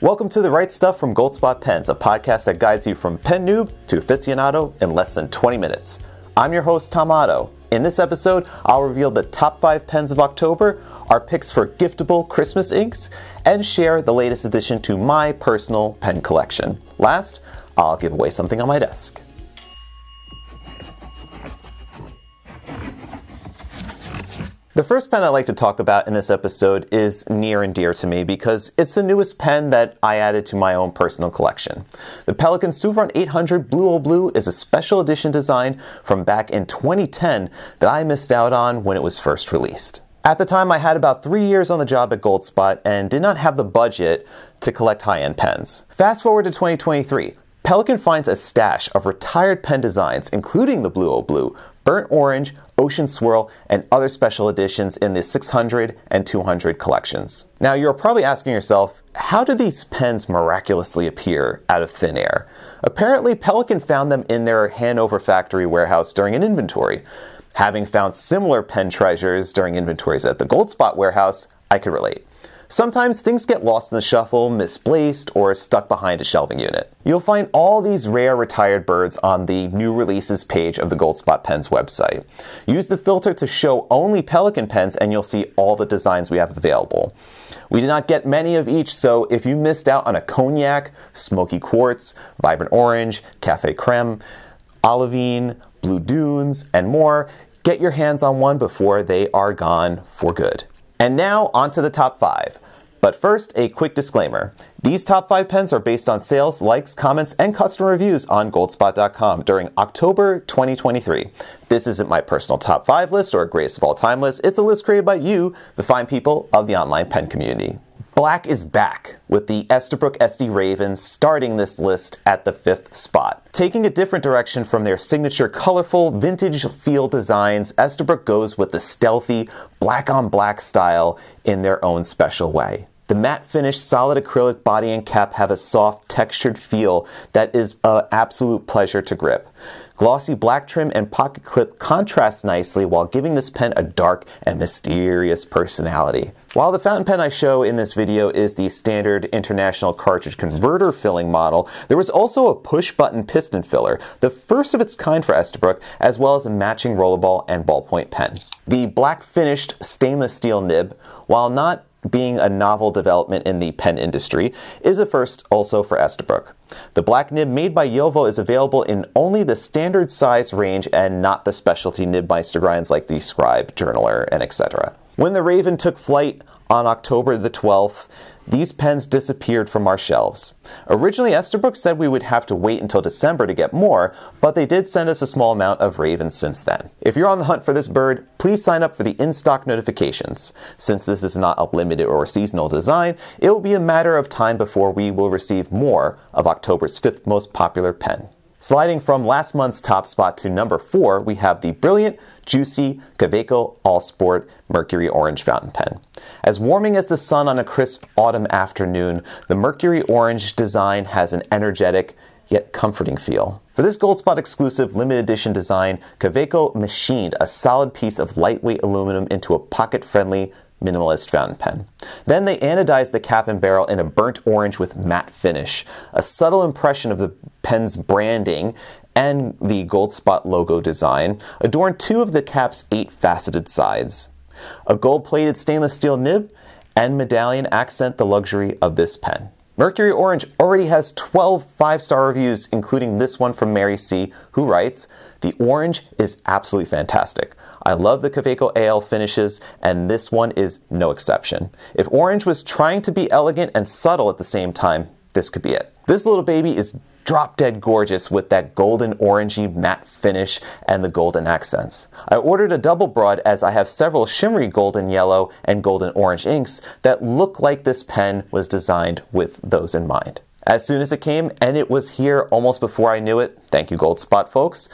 Welcome to The Write Stuff from Goldspot Pens, a podcast that guides you from pen noob to aficionado in less than 20 minutes. I'm your host, Tom Otto. In this episode, I'll reveal the top five pens of October, our picks for giftable Christmas inks, and share the latest addition to my personal pen collection. Last, I'll give away something on my desk. The first pen I'd like to talk about in this episode is near and dear to me because it's the newest pen that I added to my own personal collection. The Pelikan Souverän 800 Blue Old Blue is a special edition design from back in 2010 that I missed out on when it was first released. At the time, I had about three years on the job at Goldspot and did not have the budget to collect high end pens. Fast forward to 2023. Pelikan finds a stash of retired pen designs, including the Blue Old Blue, Burnt Orange, Ocean Swirl, and other special editions in the 600 and 200 collections. Now, you're probably asking yourself, how did these pens miraculously appear out of thin air? Apparently, Pelikan found them in their Hanover factory warehouse during an inventory. Having found similar pen treasures during inventories at the Goldspot warehouse, I could relate. Sometimes things get lost in the shuffle, misplaced, or stuck behind a shelving unit. You'll find all these rare retired birds on the new releases page of the Goldspot Pens website. Use the filter to show only Pelikan pens and you'll see all the designs we have available. We did not get many of each, so if you missed out on a cognac, smoky quartz, vibrant orange, cafe creme, olivine, blue dunes, and more, get your hands on one before they are gone for good. And now, on to the top five. But first, a quick disclaimer. These top 5 pens are based on sales, likes, comments, and customer reviews on goldspot.com during October 2023. This isn't my personal top 5 list or greatest of all time list. It's a list created by you, the fine people of the online pen community. Black is back, with the Esterbrook Estie Ravens starting this list at the fifth spot. Taking a different direction from their signature colorful vintage feel designs, Esterbrook goes with the stealthy black on black style in their own special way. The matte finish solid acrylic body and cap have a soft textured feel that is an absolute pleasure to grip. Glossy black trim and pocket clip contrast nicely while giving this pen a dark and mysterious personality. While the fountain pen I show in this video is the standard international cartridge converter filling model, there was also a push button piston filler, the first of its kind for Esterbrook, as well as a matching rollerball and ballpoint pen. The black finished stainless steel nib, while not being a novel development in the pen industry, is a first also for Esterbrook. The black nib made by JoWo is available in only the standard size range and not the specialty Nibmeister grinds like the Scribe, Journaler, and etc. When the Raven took flight on October the 12th, these pens disappeared from our shelves. Originally, Esterbrook said we would have to wait until December to get more, but they did send us a small amount of ravens since then. If you're on the hunt for this bird, please sign up for the in-stock notifications. Since this is not a limited or seasonal design, it will be a matter of time before we will receive more of October's fifth most popular pen. Sliding from last month's top spot to number four, we have the brilliant, juicy Kaweco AL Sport Mercury Orange fountain pen. As warming as the sun on a crisp autumn afternoon, the Mercury Orange design has an energetic yet comforting feel. For this Goldspot exclusive limited edition design, Kaweco machined a solid piece of lightweight aluminum into a pocket friendly minimalist fountain pen. Then they anodized the cap and barrel in a burnt orange with matte finish, a subtle impression of the pen's branding and the Goldspot logo design adorn two of the cap's eight faceted sides. A gold plated stainless steel nib and medallion accent the luxury of this pen. Mercury Orange already has 12 five star reviews, including this one from Mary C., who writes, The orange is absolutely fantastic. I love the Kaweco AL finishes, and this one is no exception. If orange was trying to be elegant and subtle at the same time, this could be it. This little baby is drop dead gorgeous with that golden orangey matte finish and the golden accents. I ordered a double broad as I have several shimmery golden yellow and golden orange inks that look like this pen was designed with those in mind. As soon as it came, and it was here almost before I knew it, thank you Goldspot folks,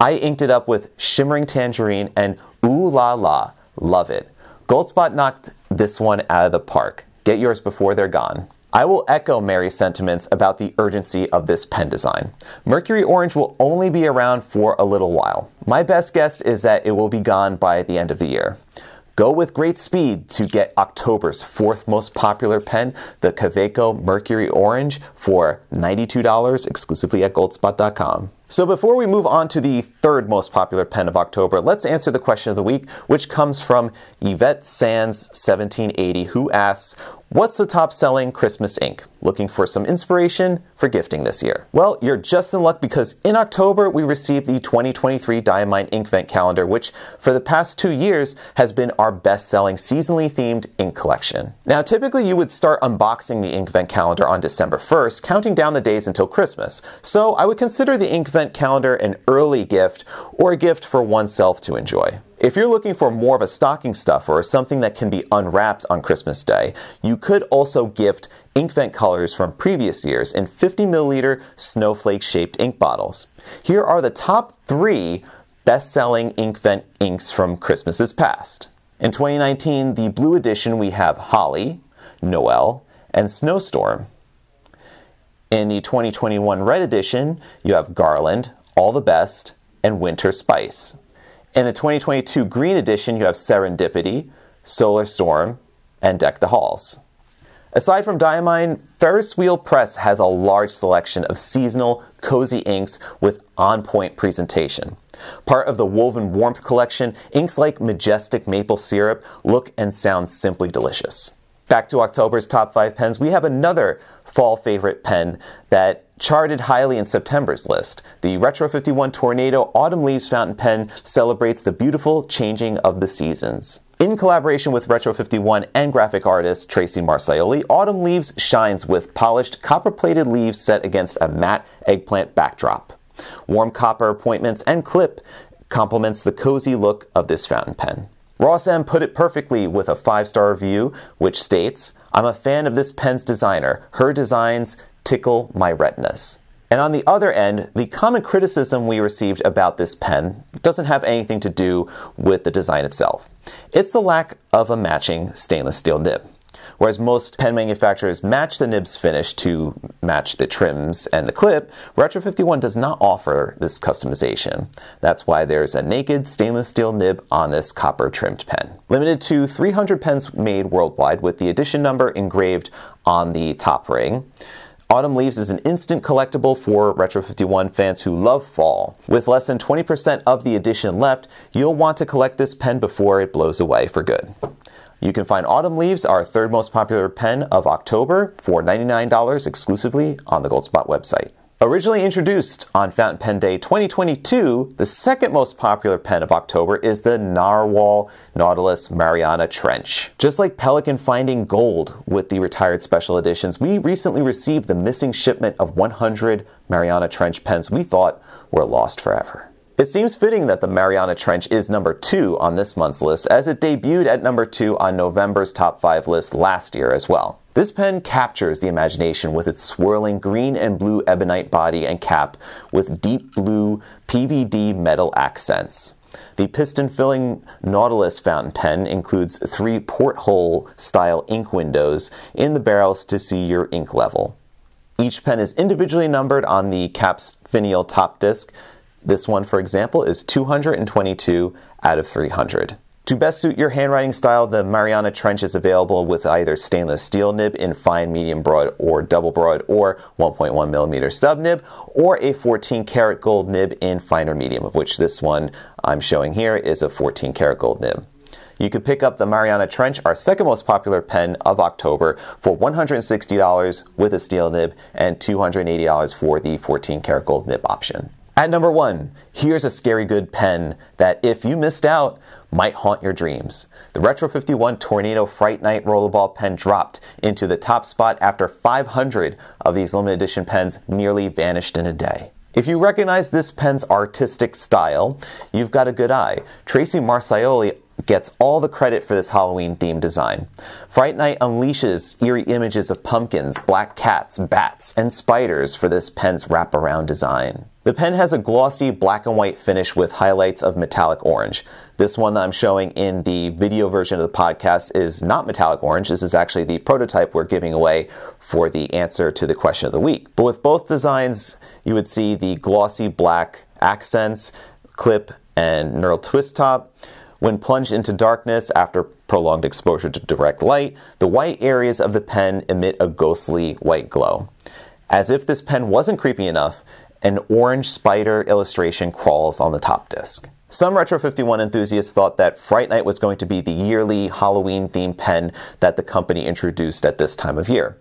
I inked it up with Shimmering Tangerine and Ooh La La. Love it. Goldspot knocked this one out of the park. Get yours before they're gone. I will echo Mary's sentiments about the urgency of this pen design. Mercury Orange will only be around for a little while. My best guess is that it will be gone by the end of the year. Go with great speed to get October's fourth most popular pen, the Kaweco Mercury Orange, for $92 exclusively at goldspot.com. So before we move on to the third most popular pen of October, let's answer the question of the week, which comes from Yvette Sands 1780, who asks, What's the top selling Christmas ink? Looking for some inspiration for gifting this year? Well, you're just in luck because in October we received the 2023 Diamine Inkvent calendar, which for the past two years has been our best selling seasonally themed ink collection. Now, typically you would start unboxing the Inkvent calendar on December 1st, counting down the days until Christmas. So I would consider the Inkvent calendar an early gift or a gift for oneself to enjoy. If you're looking for more of a stocking stuffer or something that can be unwrapped on Christmas Day, you could also gift Inkvent colors from previous years in 50 milliliter snowflake shaped ink bottles. Here are the top three best selling Inkvent inks from Christmases past. In 2019, the blue edition, we have Holly, Noel, and Snowstorm. In the 2021 red edition, you have Garland, All the Best, and Winter Spice. In the 2022 Green Edition, you have Serendipity, Solar Storm, and Deck the Halls. Aside from Diamine, Ferris Wheel Press has a large selection of seasonal, cozy inks with on point presentation. Part of the Woven Warmth collection, inks like Majestic Maple Syrup look and sound simply delicious. Back to October's top five pens, we have another fall favorite pen that charted highly in September's list. The Retro 51 Tornado Autumn Leaves fountain pen celebrates the beautiful changing of the seasons. In collaboration with Retro 51 and graphic artist Tracy Marcioli, Autumn Leaves shines with polished copper plated leaves set against a matte eggplant backdrop. Warm copper appointments and clip complements the cozy look of this fountain pen. Ross M put it perfectly with a five star review, which states, I'm a fan of this pen's designer. Her designs tickle my retinas. And on the other end, the common criticism we received about this pen doesn't have anything to do with the design itself. It's the lack of a matching stainless steel nib. Whereas most pen manufacturers match the nib's finish to match the trims and the clip, Retro 51 does not offer this customization. That's why there's a naked stainless steel nib on this copper trimmed pen. Limited to 300 pens made worldwide with the edition number engraved on the top ring. Autumn Leaves is an instant collectible for Retro 51 fans who love fall. With less than 20% of the edition left, you'll want to collect this pen before it blows away for good. You can find Autumn Leaves, our third most popular pen of October, for $99 exclusively on the Goldspot website. Originally introduced on Fountain Pen Day 2022, the second most popular pen of October is the Nahvalur Nautilus Mariana Trench. Just like Pelikan finding gold with the retired special editions, we recently received the missing shipment of 100 Mariana Trench pens we thought were lost forever. It seems fitting that the Mariana Trench is number two on this month's list, as it debuted at number two on November's top five list last year as well. This pen captures the imagination with its swirling green and blue ebonite body and cap with deep blue PVD metal accents. The piston filling Nautilus fountain pen includes three porthole style ink windows in the barrels to see your ink level. Each pen is individually numbered on the cap's finial top disc this one, for example, is 222 out of 300. To best suit your handwriting style, the Mariana Trench is available with either stainless steel nib in fine, medium broad, or double broad, or 1.1 millimeter stub nib, or a 14 karat gold nib in finer medium, of which this one I'm showing here is a 14 karat gold nib. You could pick up the Mariana Trench, our second most popular pen of October, for $160 with a steel nib and $280 for the 14 karat gold nib option. At number one, here's a scary good pen that, if you missed out, might haunt your dreams. The Retro 51 Tornado Fright Night Rollerball pen dropped into the top spot after 500 of these limited edition pens nearly vanished in a day. If you recognize this pen's artistic style, you've got a good eye. Tracy Marcioli gets all the credit for this Halloween themed design. Fright Night unleashes eerie images of pumpkins, black cats, bats, and spiders for this pen's wraparound design. The pen has a glossy black and white finish with highlights of metallic orange. This one that I'm showing in the video version of the podcast is not metallic orange. This is actually the prototype we're giving away for the answer to the question of the week. But with both designs, you would see the glossy black accents, clip, and knurled twist top When plunged into darkness after prolonged exposure to direct light, the white areas of the pen emit a ghostly white glow. As if this pen wasn't creepy enough, an orange spider illustration crawls on the top disc. Some Retro 51 enthusiasts thought that Fright Night was going to be the yearly Halloween themed pen that the company introduced at this time of year.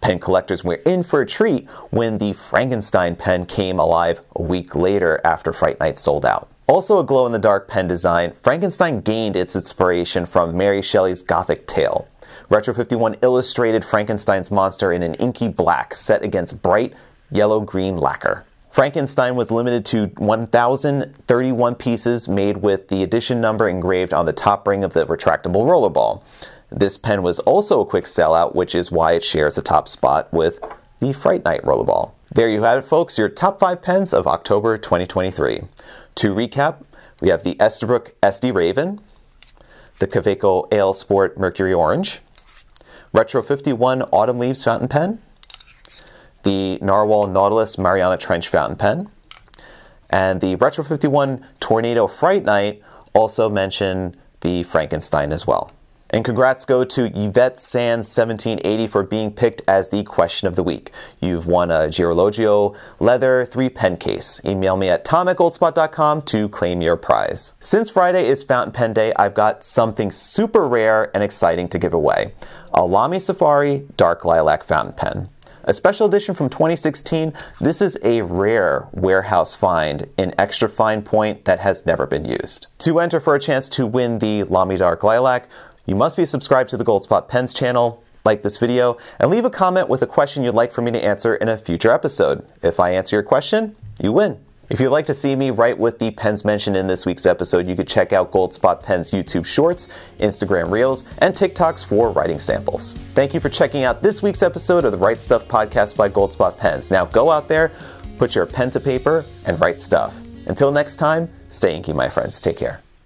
Pen collectors were in for a treat when the Frankenstein pen came alive a week later after Fright Night sold out. Also a glow in the dark pen design, Frankenstein gained its inspiration from Mary Shelley's Gothic tale. Retro 51 illustrated Frankenstein's monster in an inky black set against bright yellow green lacquer. Frankenstein was limited to 1,031 pieces made with the edition number engraved on the top ring of the retractable rollerball. This pen was also a quick sellout, which is why it shares a top spot with the Fright Night rollerball. There you have it, folks, your top five pens of October 2023. To recap, we have the Esterbrook Estie Raven, the Kaweco AL Sport Mercury Orange, Retro 51 Autumn Leaves Fountain Pen, the Nahvalur Nautilus Mariana Trench Fountain Pen, and the Retro 51 Tornado Fright Night also mention the Frankenstein as well. And congrats go to Yvette Sands 1780 for being picked as the question of the week. You've won a Girologio leather three pen case. Email me at tom at goldspot.com to claim your prize. Since Friday is Fountain Pen Day, I've got something super rare and exciting to give away. A Lamy Safari Dark Lilac Fountain Pen. A special edition from 2016, this is a rare warehouse find in extra fine point that has never been used. To enter for a chance to win the Lamy Dark Lilac, you must be subscribed to the Goldspot Pens channel, like this video, and leave a comment with a question you'd like for me to answer in a future episode. If I answer your question, you win. If you'd like to see me write with the pens mentioned in this week's episode, you could check out Goldspot Pens YouTube Shorts, Instagram Reels, and TikToks for writing samples. Thank you for checking out this week's episode of the Write Stuff podcast by Goldspot Pens. Now go out there, put your pen to paper, and write stuff. Until next time, stay inky, my friends. Take care.